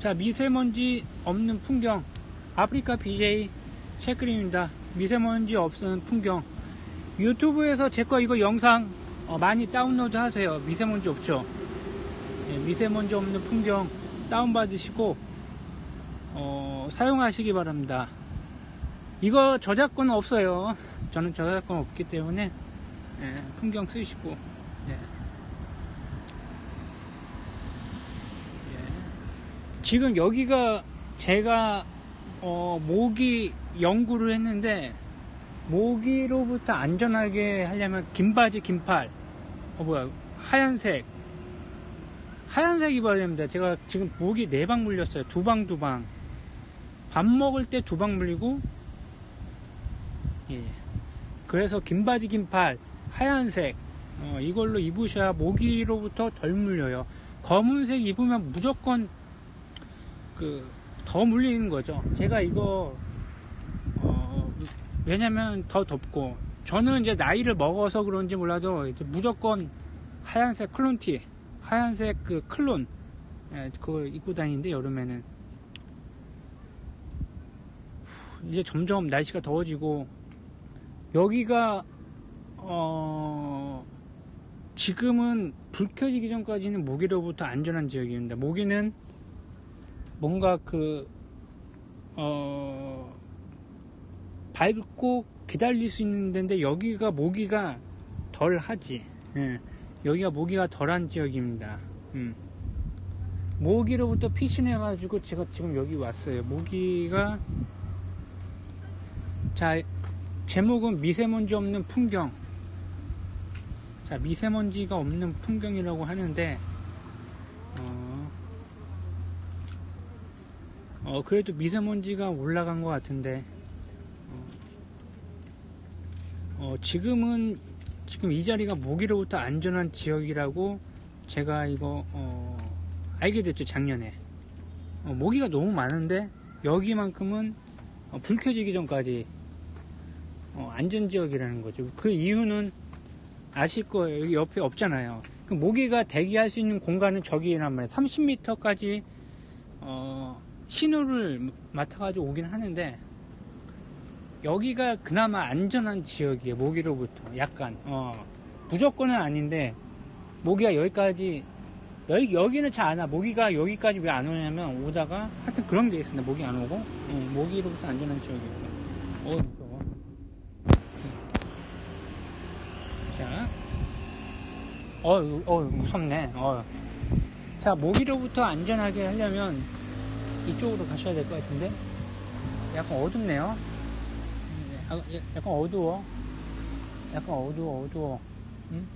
자, 미세먼지 없는 풍경. 아프리카 BJ 체크림입니다. 미세먼지 없는 풍경. 유튜브에서 제 거 이거 영상 어, 많이 다운로드 하세요. 미세먼지 없죠? 예, 미세먼지 없는 풍경 다운받으시고, 어, 사용하시기 바랍니다. 이거 저작권 없어요. 저는 저작권 없기 때문에, 예, 풍경 쓰시고, 예. 지금 여기가 제가 어, 모기 연구를 했는데 모기로부터 안전하게 하려면 긴 바지 긴 팔 어 뭐야 하얀색. 하얀색 입어야 됩니다. 제가 지금 모기 네 방 물렸어요. 두 방 두 방. 밥 먹을 때 두 방 물리고 예. 그래서 긴 바지 긴 팔 하얀색 어, 이걸로 입으셔야 모기로부터 덜 물려요. 검은색 입으면 무조건 그 더 물리는 거죠. 제가 이거 어, 왜냐면 더 덥고 저는 이제 나이를 먹어서 그런지 몰라도 무조건 하얀색 클론티, 하얀색 그 클론 예, 그걸 입고 다니는데 여름에는 이제 점점 날씨가 더워지고 여기가 어 지금은 불 켜지기 전까지는 모기로부터 안전한 지역입니다. 모기는 뭔가 그, 어, 밟고 기다릴 수 있는 데인데 여기가 모기가 덜 하지. 예. 여기가 모기가 덜한 지역입니다. 음. 모기로부터 피신해가지고 제가 지금 여기 왔어요. 모기가, 자, 제목은 미세먼지 없는 풍경. 자, 미세먼지가 없는 풍경이라고 하는데, 어, 어, 그래도 미세먼지가 올라간 것 같은데, 어, 어, 지금은, 지금 이 자리가 모기로부터 안전한 지역이라고 제가 이거, 어, 알게 됐죠, 작년에. 어, 모기가 너무 많은데, 여기만큼은 어, 불 켜지기 전까지 어, 안전 지역이라는 거죠. 그 이유는 아실 거예요. 여기 옆에 없잖아요. 그 모기가 대기할 수 있는 공간은 저기란 말이에요. 30m까지, 어, 신호를 맡아가지고 오긴 하는데 여기가 그나마 안전한 지역이에요 모기로부터 약간 어, 무조건은 아닌데 모기가 여기까지 여기, 여기는 잘 안 와. 모기가 여기까지 왜 안 오냐면 오다가 하여튼 그런 게 있습니다. 모기 안 오고 어, 모기로부터 안전한 지역이고 어 무서워. 자, 어, 어 무섭네. 어. 자 모기로부터 안전하게 하려면 이쪽으로 가셔야 될 것 같은데? 약간 어둡네요. 약간 어두워. 약간 어두워 어두워. 응?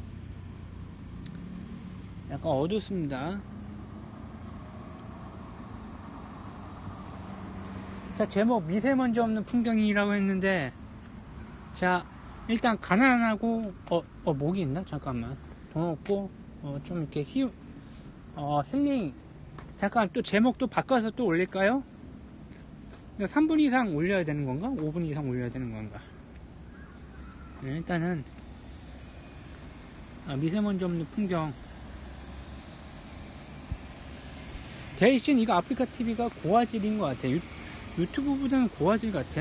약간 어둡습니다. 자 제목 미세먼지 없는 풍경이라고 했는데 자 일단 가난하고 어, 어 목이 있나? 잠깐만. 돈 없고 어, 좀 이렇게 히 어, 힐링 잠깐 또 제목도 바꿔서 또 올릴까요? 3분 이상 올려야 되는 건가? 5분 이상 올려야 되는 건가? 네, 일단은 아, 미세먼지 없는 풍경 대신 이거 아프리카 TV가 고화질인 것 같아. 유, 유튜브보다는 고화질 같아.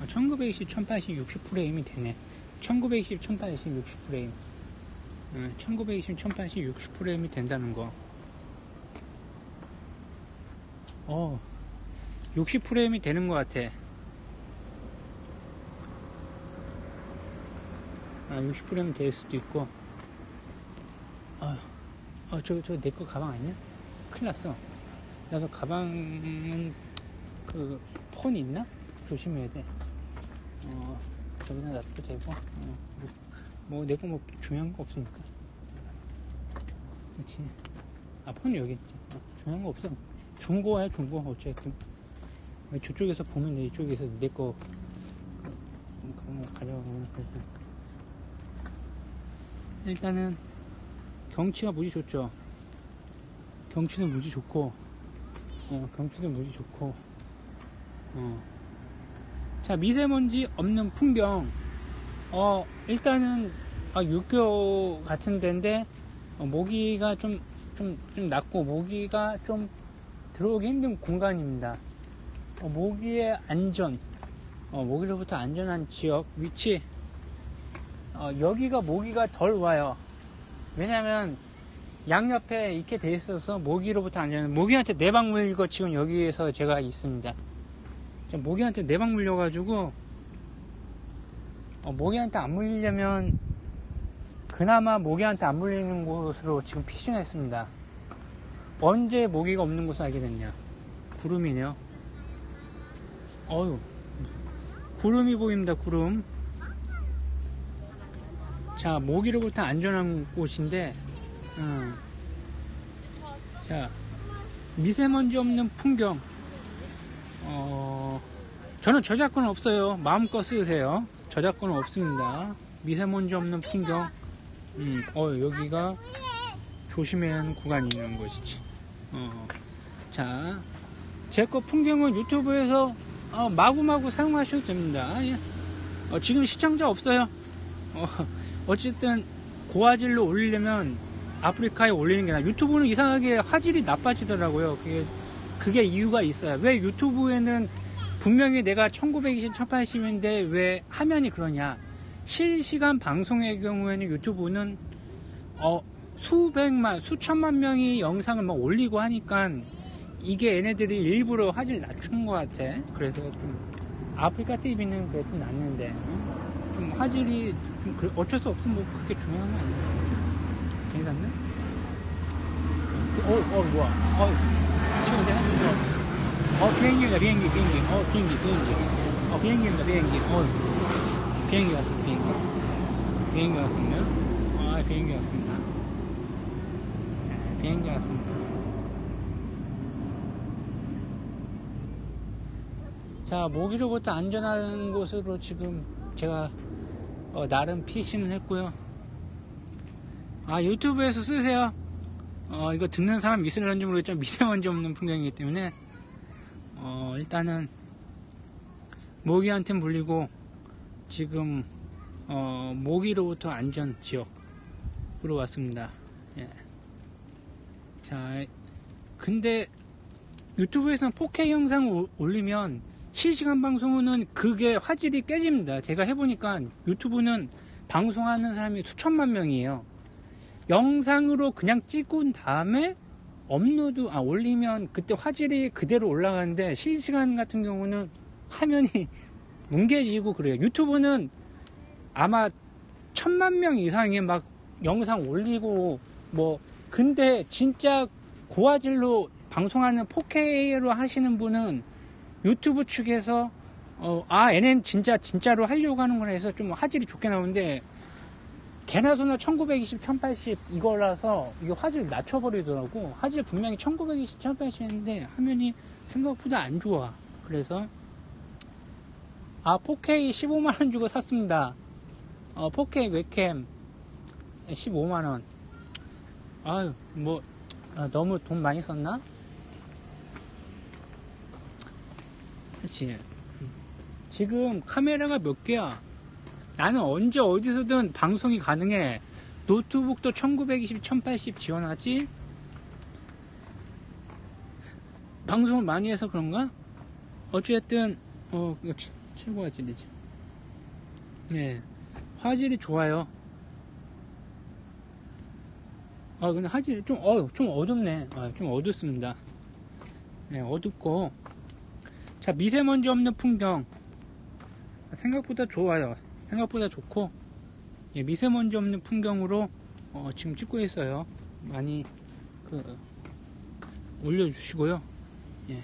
아, 1920, 1080, 60프레임이 되네. 1920, 1080, 60프레임. 어, 1920, 1080, 60프레임이 된다는 거. 어, 60프레임이 되는 것 같아. 아, 60프레임 될 수도 있고. 아, 어, 저, 저, 내 거 가방 아니야? 큰일 났어. 나도 가방은, 그, 폰 있나? 조심해야 돼. 어, 저기다 놔도 되고, 어, 뭐, 뭐내거 뭐 중요한 거 없으니까. 그렇지. 아, 폰이 여기 있지. 어, 중요한 거 없어. 중고야 중고. 어쨌든. 저쪽에서 보면 돼 이쪽에서 거. 가져가면 되고 일단은 경치가 무지 좋죠. 경치는 무지 좋고. 어, 경치는 무지 좋고. 어. 자 미세먼지 없는 풍경. 어 일단은 아, 육교 같은 데인데 어, 모기가 좀 좀, 좀 낮고 모기가 좀 들어오기 힘든 공간입니다. 어, 모기의 안전, 어, 모기로부터 안전한 지역, 위치, 어, 여기가 모기가 덜 와요. 왜냐면 양옆에 있게 돼 있어서 모기로부터 안전, 모기한테 내방 물리고 지금 여기에서 제가 있습니다. 모기한테 내방 물려가지고, 어, 모기한테 안 물리려면 그나마 모기한테 안 물리는 곳으로 지금 피신했습니다. 언제 모기가 없는 곳을 알게 됐냐? 구름이네요. 어유, 구름이 보입니다. 구름. 자, 모기로부터 안전한 곳인데, 음. 자, 미세먼지 없는 풍경. 어, 저는 저작권 없어요. 마음껏 쓰세요. 저작권은 없습니다. 미세먼지 없는 풍경. 음, 어, 여기가 조심해야 하는 구간이 있는 것이지. 어, 자, 제 거 풍경은 유튜브에서 어, 마구마구 사용하셔도 됩니다. 예. 어, 지금 시청자 없어요. 어, 어쨌든 고화질로 올리려면 아프리카에 올리는 게 나아. 유튜브는 이상하게 화질이 나빠지더라고요. 그게 그게 이유가 있어요. 왜 유튜브에는 분명히 내가 1920, 1080인데 왜 화면이 그러냐? 실시간 방송의 경우에는 유튜브는 어, 수백만, 수천만 명이 영상을 막 올리고 하니까 이게 얘네들이 일부러 화질 낮춘 것 같아. 그래서 좀 아프리카 TV는 그래도 낫는데 좀 화질이 좀 어쩔 수 없으면 뭐 그렇게 중요한 건 아니야. 괜찮네? 어, 어, 뭐야. 어, 치는데? 어, 어, 비행기입니다, 비행기, 비행기. 어, 비행기, 비행기. 어, 비행기입니다, 비행기. 어, 비행기 왔습니다, 비행기. 비행기 왔습니다. 아, 비행기 왔습니다. 네, 비행기 왔습니다. 자, 모기로부터 안전한 곳으로 지금 제가 어, 나름 피신을 했고요. 아, 유튜브에서 쓰세요. 어, 이거 듣는 사람 있을런지 모르겠지만 미세먼지 없는 풍경이기 때문에 어, 일단은 모기한테 물리고 지금 어, 모기로부터 안전 지역으로 왔습니다. 예. 자, 근데 유튜브에서는 4K 영상 올리면 실시간 방송은 그게 화질이 깨집니다. 제가 해보니까 유튜브는 방송하는 사람이 수천만 명이에요. 영상으로 그냥 찍은 다음에 업로드 아 올리면 그때 화질이 그대로 올라가는데 실시간 같은 경우는 화면이 뭉개지고 그래요. 유튜브는 아마 천만 명 이상의 막 영상 올리고 뭐 근데 진짜 고화질로 방송하는 4K로 하시는 분은 유튜브 측에서 어, 아 얘는 진짜 진짜로 하려고 하는 거라 해서 좀 화질이 좋게 나오는데 개나 소나 1920, 1080 이거라서 이게 화질 낮춰버리더라고. 화질 분명히 1920, 1080인데 화면이 생각보다 안 좋아. 그래서 아 4K 15만원 주고 샀습니다. 어, 4K 웹캠 15만원. 아유 뭐 아, 너무 돈 많이 썼나? 그치 지금 카메라가 몇 개야? 나는 언제 어디서든 방송이 가능해. 노트북도 1920, 1080 지원하지? 방송을 많이 해서 그런가? 어쨌든, 어, 최고 화질이지. 네. 화질이 좋아요. 아, 근데 화질이 좀, 어, 좀 어둡네. 아, 좀 어둡습니다. 네, 어둡고. 자, 미세먼지 없는 풍경. 생각보다 좋아요. 생각보다 좋고 예, 미세먼지 없는 풍경으로 어, 지금 찍고 있어요. 많이 그, 올려주시고요. 예.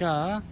자,